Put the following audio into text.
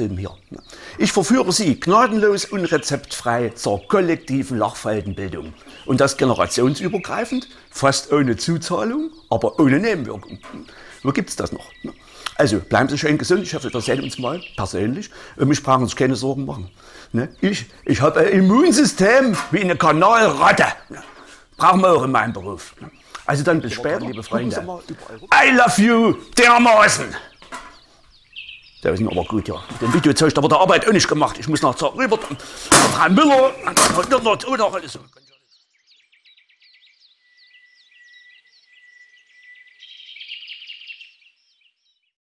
Film hier. Ich verführe Sie gnadenlos und rezeptfrei zur kollektiven Lachfaltenbildung. Und das generationsübergreifend, fast ohne Zuzahlung, aber ohne Nebenwirkung. Wo gibt's das noch? Also bleiben Sie schön gesund. Ich hoffe, wir sehen uns mal persönlich. Und mich brauchen Sie keine Sorgen machen. Ne? Ich, ich habe ein Immunsystem wie eine Kanalratte. Brauchen wir auch in meinem Beruf. Also dann bis später, liebe Freunde. I love you dermaßen. Der ist aber gut, ja. Den Videozeug, da wird der Arbeit auch nicht gemacht. Ich muss nach rüber. Frau Müller, oder alles so.